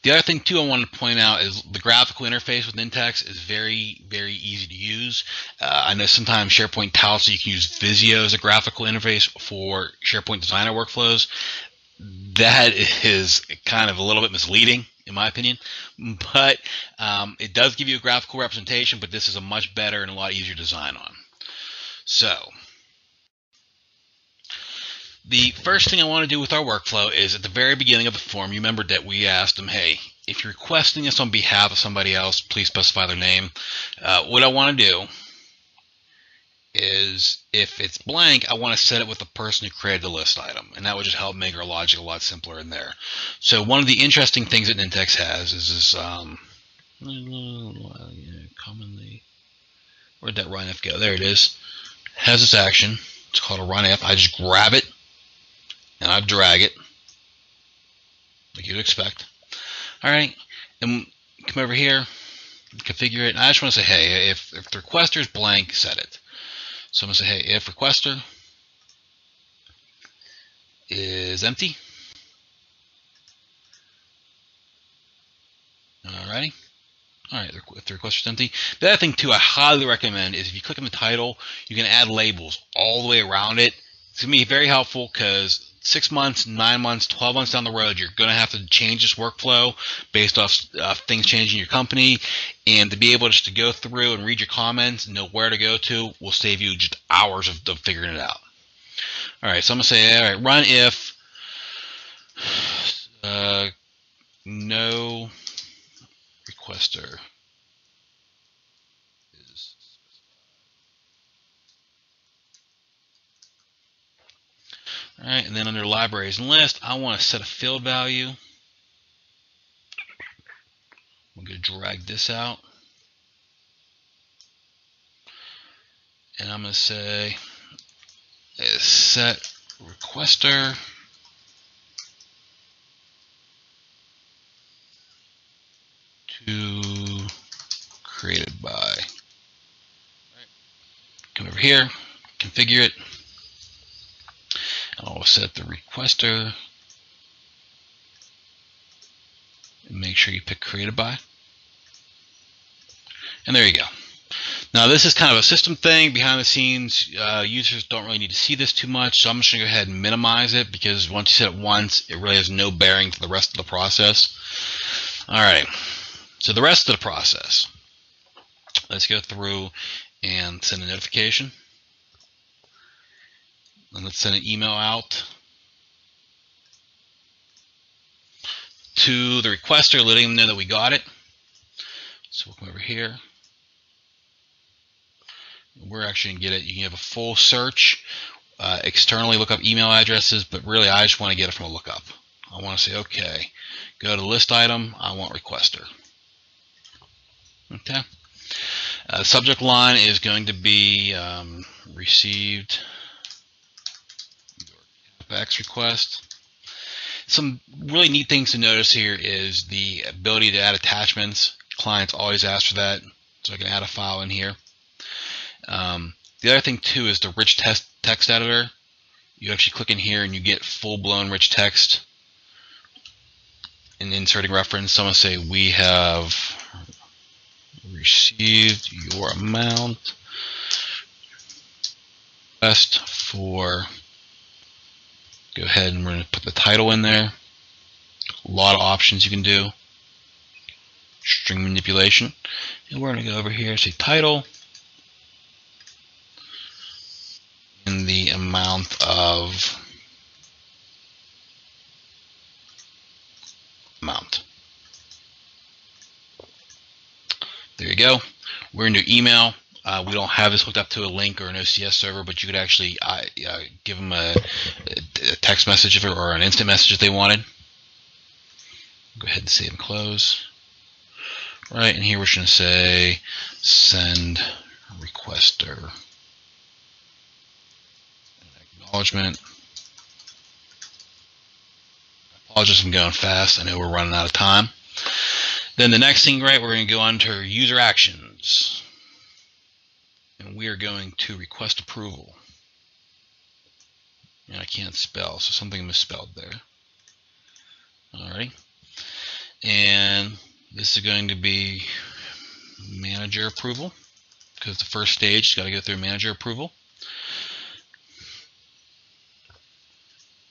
A: the other thing too I wanted to point out is the graphical interface with Nintex is very, very easy to use. Uh, I know sometimes SharePoint touts so you can use Visio as a graphical interface for SharePoint Designer workflows. That is kind of a little bit misleading in my opinion, but um, it does give you a graphical representation, but this is a much better and a lot easier design on. So the first thing I want to do with our workflow is at the very beginning of the form, you remember that we asked them, hey, if you're requesting this on behalf of somebody else, please specify their name. Uh, what I want to do is if it's blank, I want to set it with the person who created the list item, and that would just help make our logic a lot simpler in there. So one of the interesting things that Nintex has is this um, commonly where'd that run if go? There it is. Has this action. It's called a run if. I just grab it and I drag it like you'd expect. All right, and come over here, configure it. I just want to say, hey, if, if the requester is blank, set it. So I'm to say, hey, if requester is empty. Alrighty. Alright, if the requester is empty. The other thing too I highly recommend is if you click on the title, you can add labels all the way around it. It's to be very helpful because six months, nine months, 12 months down the road, you're going to have to change this workflow based off uh, things changing in your company. And to be able just to go through and read your comments and know where to go to will save you just hours of, of figuring it out. All right, so I'm going to say, all right, run if uh, no requester All right, and then under libraries and list, I want to set a field value. I'm going to drag this out. And I'm going to say set requester to created by. Come over here, configure it. I'll set the requester and make sure you pick created by. And there you go. Now this is kind of a system thing behind the scenes. Uh, users don't really need to see this too much, so I'm just going to go ahead and minimize it because once you set it once, it really has no bearing to the rest of the process. All right, so the rest of the process. Let's go through and send a notification. And let's send an email out to the requester, letting them know that we got it. So we'll come over here. We're actually going to get it. You can have a full search, uh, externally look up email addresses, but really I just want to get it from a lookup. I want to say, okay, go to list item, I want requester. Okay. Uh, subject line is going to be um, received X request. Some really neat things to notice here is the ability to add attachments. Clients always ask for that, so I can add a file in here. Um, the other thing too is the rich text, text editor. You actually click in here and you get full-blown rich text and inserting reference. So I'm going to say we have received your amount request for Go ahead and we're going to put the title in there. A lot of options you can do. String manipulation. And we're going to go over here, say title. And the amount of amount. There you go. We're going into email. Uh, we don't have this hooked up to a Lync or an OCS server, but you could actually uh, uh, give them a, a, text message or an instant message if they wanted. Go ahead and save and close. Right, and here we're going to say send requester acknowledgement. I apologize I'm going fast. I know we're running out of time. Then the next thing, right, we're going to go on to user actions we are going to request approval. And I can't spell, so something misspelled there. Alrighty. And this is going to be manager approval because the first stage got to go through manager approval.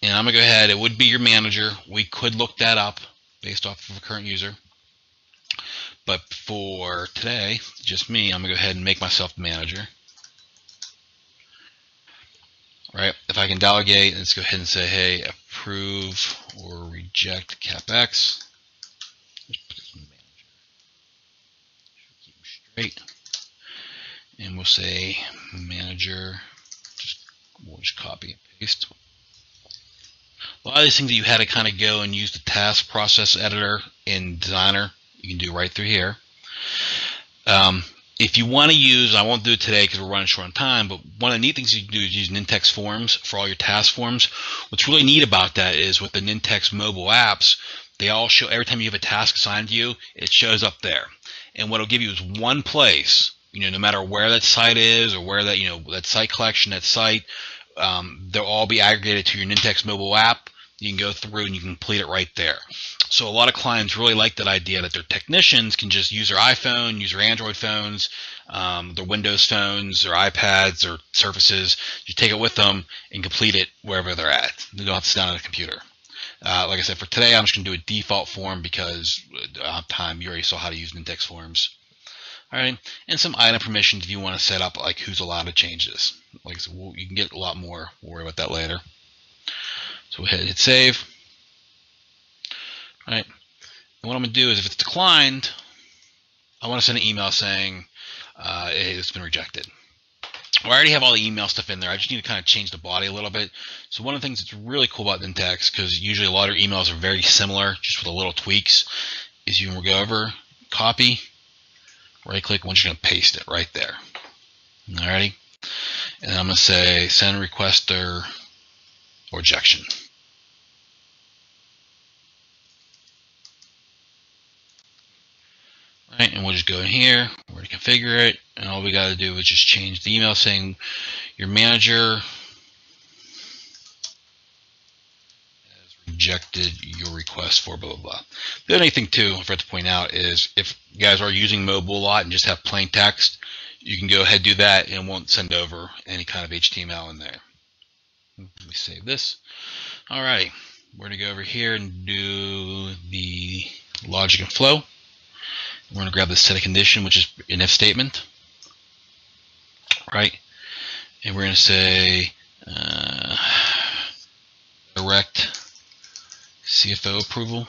A: And I'm going to go ahead, it would be your manager. We could look that up based off of a current user. But for today, just me, I'm going to go ahead and make myself the manager right? If I can delegate, let's go ahead and say, hey, approve or reject CapEx. Straight. And we'll say manager, just, we'll just copy and paste. A lot of these things that you had to kind of go and use the task process editor in Designer, you can do right through here. Um, if you want to use, I won't do it today because we're running short on time, but one of the neat things you can do is use Nintex Forms for all your task forms. What's really neat about that is with the Nintex mobile apps, they all show, every time you have a task assigned to you, it shows up there. And what it'll give you is one place, you know, no matter where that site is or where that, you know, that site collection, that site, um, they'll all be aggregated to your Nintex mobile app. You can go through and you can complete it right there. So a lot of clients really like that idea that their technicians can just use their iPhone, use their Android phones, um, their Windows phones, their iPads or Surfaces. You take it with them and complete it wherever they're at. They don't have to sit down at a computer. Uh, like I said, for today, I'm just going to do a default form because uh, time you already saw how to use Nintex forms. All right, and some item permissions if you want to set up like who's allowed to change this. Like I said, you can get a lot more. We'll worry about that later. So we'll hit, save. All right, and what I'm going to do is if it's declined, I want to send an email saying uh, it's been rejected. Well, I already have all the email stuff in there. I just need to kind of change the body a little bit. So one of the things that's really cool about Nintex, because usually a lot of emails are very similar, just with a little tweaks, is you can go over, copy, right click, and we're just going to paste it right there. Alrighty. And I'm going to say send requester rejection. Right, and we'll just go in here, we're going to configure it, and all we got to do is just change the email saying your manager has rejected your request for blah blah blah. The only thing too, I forgot to point out is if you guys are using mobile a lot and just have plain text, you can go ahead and do that and it won't send over any kind of HTML in there. Let me save this. Alrighty, we're gonna go over here and do the logic and flow. We're to grab the set of condition, which is an if statement, right? And we're to say uh, direct CFO approval.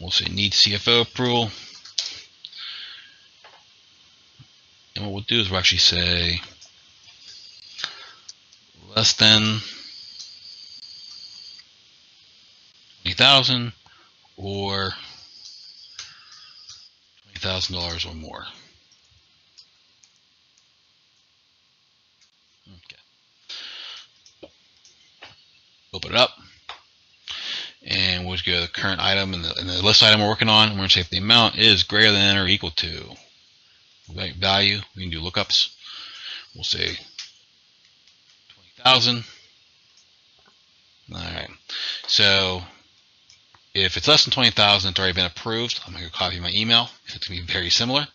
A: We'll say need CFO approval. And what we'll do is we'll actually say less than 20,000 or $20,000 or more. Okay. Open it up. And we'll just go to the current item and the, and the list item we're working on. We're going to say if the amount is greater than or equal to value, we can do lookups. We'll say 20,000. All right. So if it's less than 20,000, it's already been approved. I'm going to copy my email. It's going to be very similar.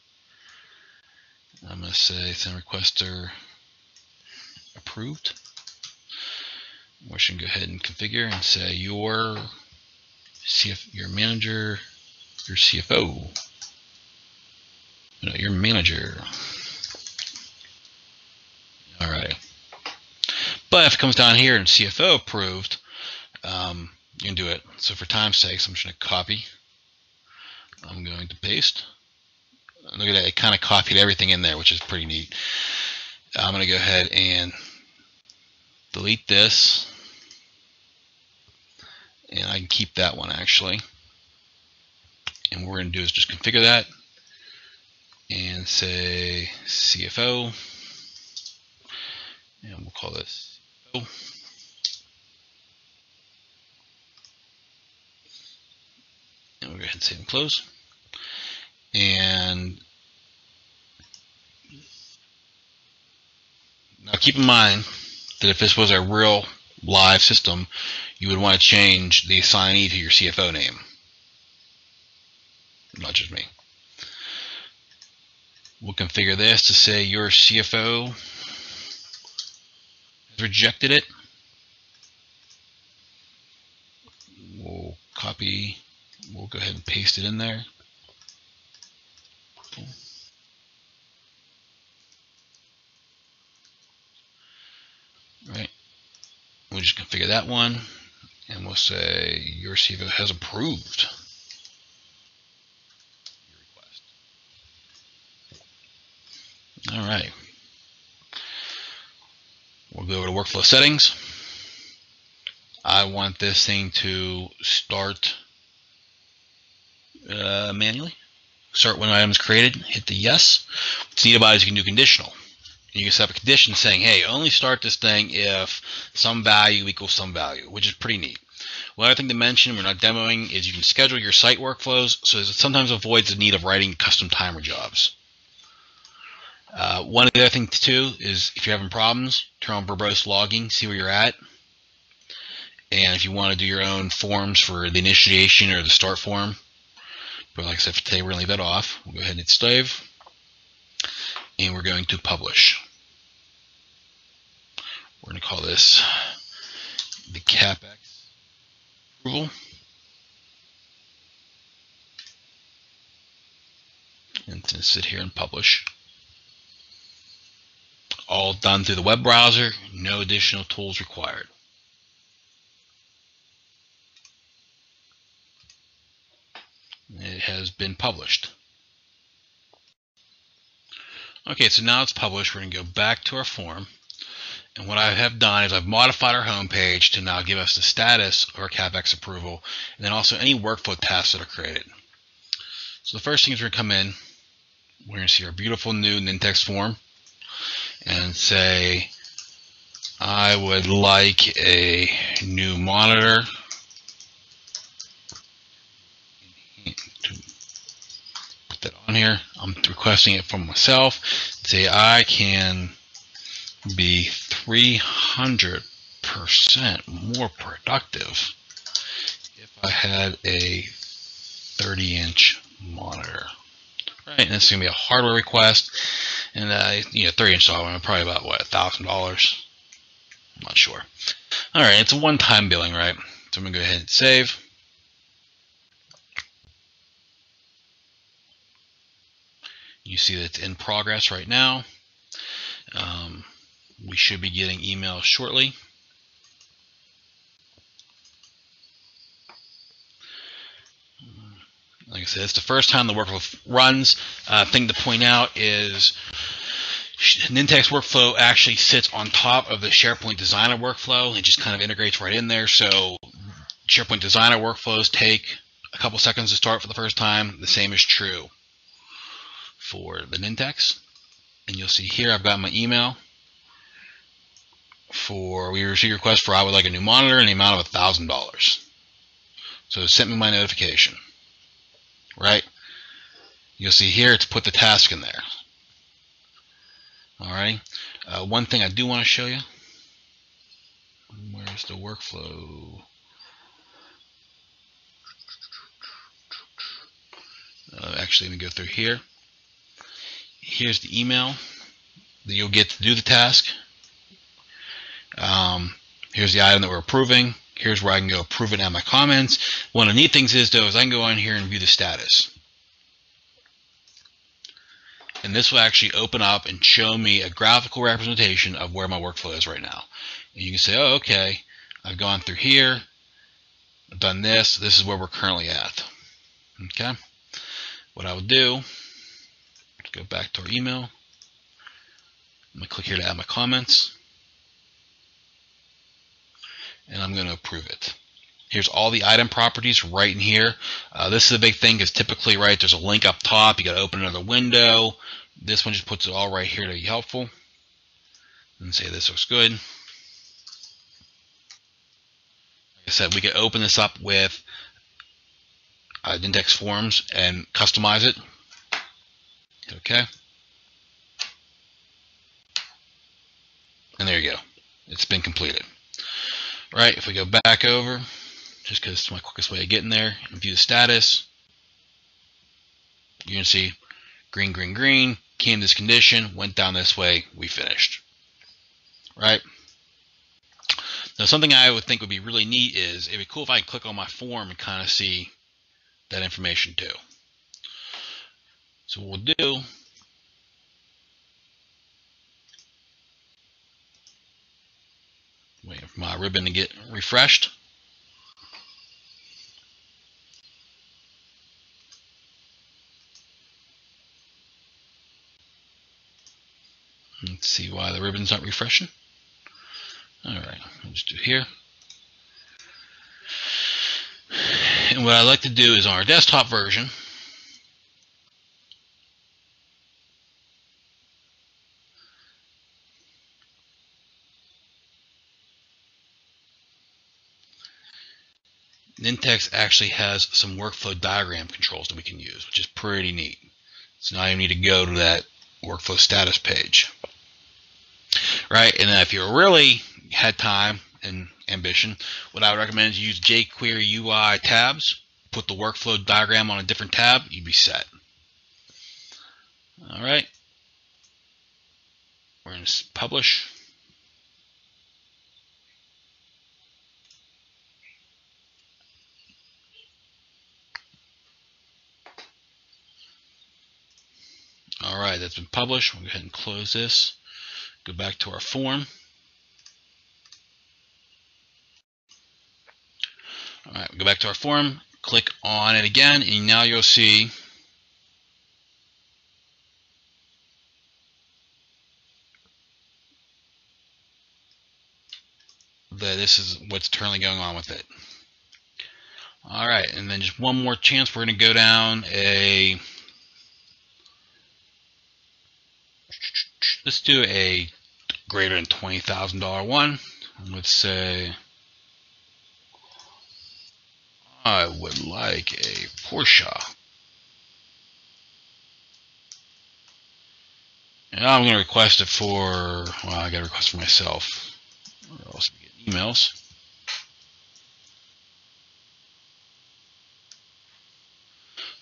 A: I'm going to say send requester approved. We should go ahead and configure and say your CF, your manager, your CFO, no, your manager. All right. But if it comes down here and CFO approved, um, you can do it. So for time's sake, I'm just going to copy. I'm going to paste. Look at that, it kind of copied everything in there, which is pretty neat. I'm going to go ahead and delete this. And I can keep that one actually. And what we're going to do is just configure that and say CFO. And we'll call this. And we'll go ahead and save and close. And now keep in mind that if this was a real live system, you would want to change the assignee to your CFO name. Not just me. We'll configure this to say your CFO rejected it. We'll copy, we'll go ahead and paste it in there. Right, we'll just configure that one and we'll say your CFO has approved. All right. We'll go over to workflow settings. I want this thing to start uh, manually. Start when item is created, hit the yes. What's neat about it is you can do conditional. You can set up a condition saying, hey, only start this thing if some value equals some value, which is pretty neat. One other thing to mention, we're not demoing, is you can schedule your site workflows, so it sometimes avoids the need of writing custom timer jobs. Uh, one of the other things too is if you're having problems, turn on verbose logging, see where you're at. And if you want to do your own forms for the initiation or the start form, but like I said, for today we're going to leave that off. We'll go ahead and hit save. And we're going to publish. We're going to call this the CapEx approval. And to sit here and publish. All done through the web browser, no additional tools required. It has been published. Okay, so now it's published. We're going to go back to our form. And what I have done is I've modified our home page to now give us the status of our CapEx approval and then also any workflow tasks that are created. So the first thing is we're going to come in, we're going to see our beautiful new Nintex form and say, I would like a new monitor put that on here. I'm requesting it from myself. Say I can be 300% more productive if I had a 30 inch monitor. Right, and this is gonna be a hardware request, and uh, you know, 30 inch probably about what, a thousand dollars? I'm not sure. All right, it's a one-time billing, right? So I'm gonna go ahead and save. You see that it's in progress right now. Um, we should be getting emails shortly. Like I said, it's the first time the workflow runs. Uh, thing to point out is Nintex workflow actually sits on top of the SharePoint Designer workflow. It just kind of integrates right in there. So SharePoint Designer workflows take a couple seconds to start for the first time. The same is true for the Nintex. And you'll see here I've got my email for we received a request for I would like a new monitor in the amount of a thousand dollars. So it sent me my notification. Right? You'll see here it's put the task in there. Alrighty. Uh, one thing I do want to show you. Where's the workflow? Uh, actually, let me go through here. Here's the email that you'll get to do the task. Um, here's the item that we're approving. Here's where I can go approve it and add my comments. One of the neat things is though is I can go on here and view the status. And this will actually open up and show me a graphical representation of where my workflow is right now. And you can say, oh, okay, I've gone through here, I've done this, this is where we're currently at. Okay. What I will do, go back to our email. I'm to click here to add my comments and I'm going to approve it. Here's all the item properties right in here. Uh, this is a big thing because typically, right, there's a link up top. You got to open another window. This one just puts it all right here to be helpful. And say this looks good. Like I said, we could open this up with uh, Nintex forms and customize it. Okay. And there you go. It's been completed. Right, if we go back over, just because it's my quickest way of getting there, and view the status, you can see green, green, green, came this condition, went down this way, we finished. Right? Now something I would think would be really neat is it'd be cool if I could click on my form and kind of see that information too. So what we'll do Waiting for my ribbon to get refreshed. Let's see why the ribbon's not refreshing. All right, I'll just do here. And what I like to do is on our desktop version, Nintex actually has some workflow diagram controls that we can use, which is pretty neat. So now you need to go to that workflow status page. Right, and if you really had time and ambition, what I would recommend is use jQuery UI tabs, put the workflow diagram on a different tab, you'd be set. All right, we're going to publish. All right, that's been published. We'll go ahead and close this. Go back to our form. All right, go back to our form, click on it again, and now you'll see that this is what's currently going on with it. All right, and then just one more chance. We're going to go down a let's do a greater than twenty thousand dollar one. Let's say I would like a Porsche. And I'm going to request it for, well, I got to request for myself. Or else we get emails.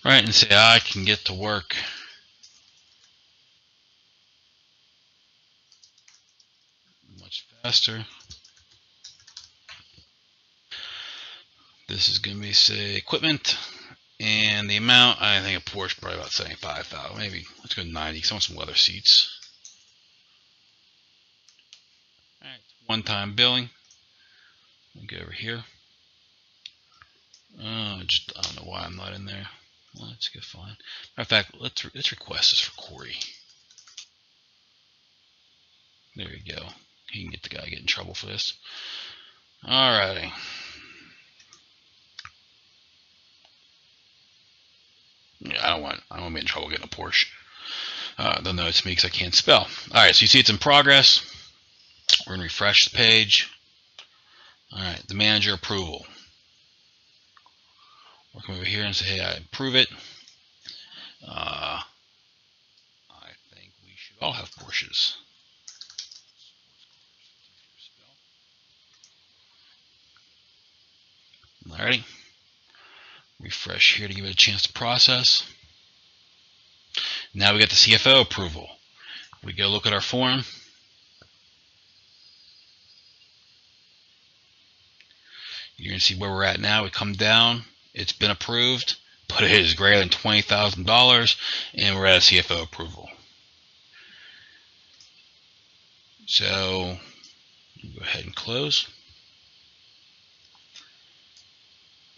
A: Right, and say I can get to work much faster. This is going to be say equipment and the amount. I think a Porsche probably about seventy-five thousand. Maybe let's go ninety. Cause I want some leather seats. All right, one-time billing. We'll go over here. Uh, just I don't know why I'm not in there. Well, let's go fine. Matter of fact, let's let's request this for Corey. There you go. He can get the guy get in trouble for this. Alrighty. Yeah, I don't want I don't want to be in trouble getting a Porsche. Uh, they'll know it's me because I can't spell. All right, so you see it's in progress. We're gonna refresh the page. All right, the manager approval. We'll come over here and say, hey, I approve it. Uh, I think we should all have Porsches. Alrighty. Refresh here to give it a chance to process. Now we got the CFO approval. We go look at our form. You're gonna see where we're at now. We come down. It's been approved, but it is greater than twenty thousand dollars, and we're at a CFO approval. So go ahead and close.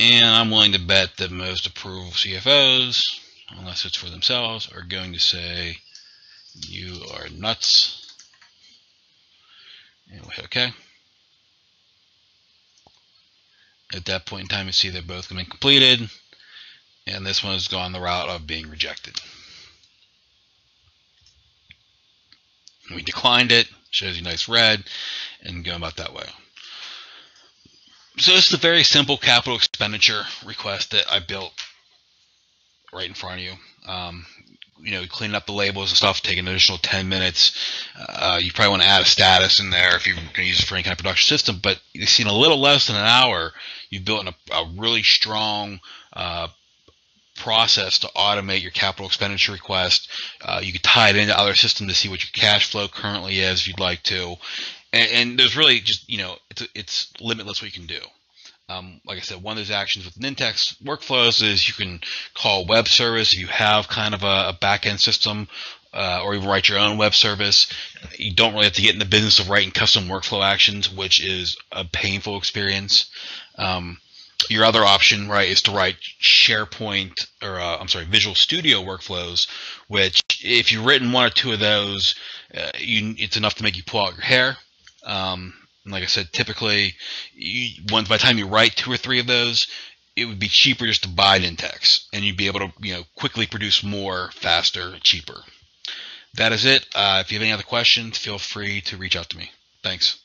A: And I'm willing to bet that most approval CFOs, unless it's for themselves, are going to say, you are nuts. And we'll hit OK. At that point in time, you see they're both going to be completed. And this one has gone the route of being rejected. We declined it, shows you nice red, and go about that way. So this is a very simple capital expenditure request that I built right in front of you. Um, you know, cleaning up the labels and stuff, take an additional 10 minutes. Uh, you probably want to add a status in there if you're going to use it for any kind of production system, but you've seen a little less than an hour, you've built a, a really strong uh, process to automate your capital expenditure request. Uh, you could tie it into other systems to see what your cash flow currently is if you'd like to. And, and there's really just, you know, it's, it's limitless what you can do. Um, like I said, one of those actions with Nintex workflows is you can call web service if you have kind of a, a back-end system uh, or even write your own web service. You don't really have to get in the business of writing custom workflow actions, which is a painful experience. Um, your other option, right, is to write SharePoint or uh, I'm sorry, Visual Studio workflows, which if you've written one or two of those, uh, you, it's enough to make you pull out your hair. Um, like I said, typically, you, once by the time you write two or three of those, it would be cheaper just to buy Nintex, and you'd be able to you know quickly produce more, faster, cheaper. That is it. Uh, if you have any other questions, feel free to reach out to me. Thanks.